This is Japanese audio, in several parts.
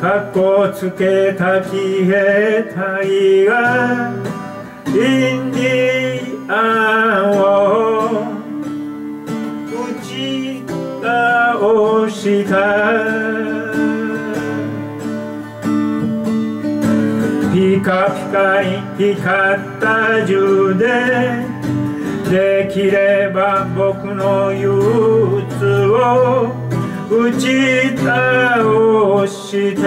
かっこつけた騎兵隊がインディアンを打ち倒した。ピカピカに光った銃でできれば僕の憂鬱を打ち倒してく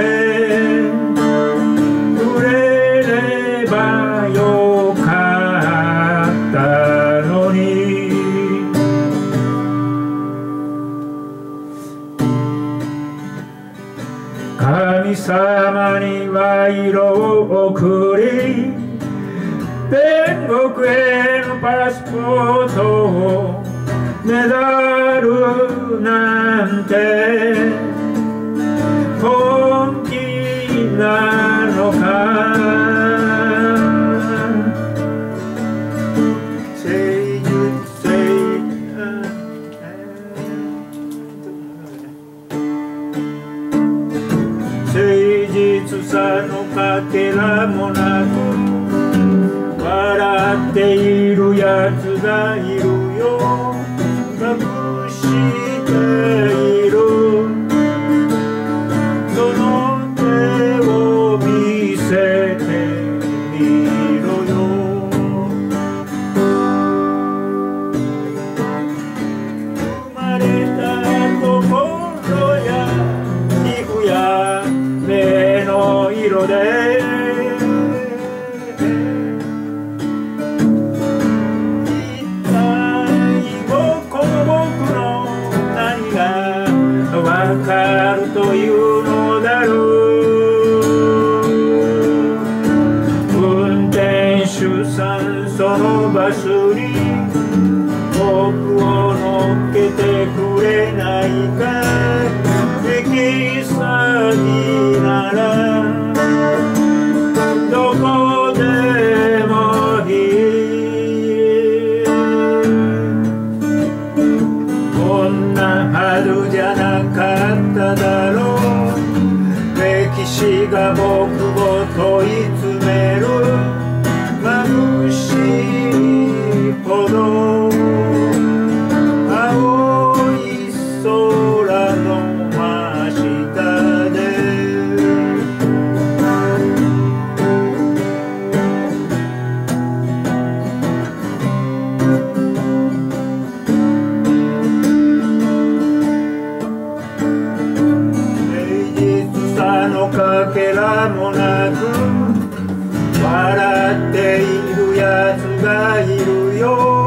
れればよかったのに。神様に賄賂を送り天国へのパスポートをねだるなんて。なのか誠実誠実さのかけらもなく笑っているやつがいるよ色で。一体僕僕の何がわかるというのだろう。運転手さんそのバスに僕を乗っけてくれないか。行歴史が僕を問い詰さもなく笑っているやつがいるよ。